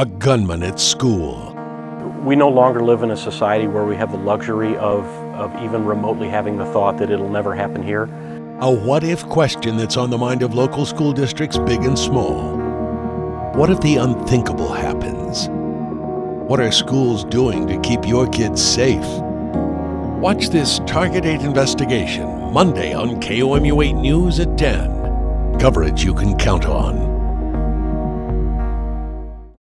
A gunman at school. We no longer live in a society where we have the luxury of, of even remotely having the thought that it'll never happen here. A what if question that's on the mind of local school districts, big and small. What if the unthinkable happens? What are schools doing to keep your kids safe? Watch this Target 8 investigation Monday on KOMU 8 News at 10. Coverage you can count on.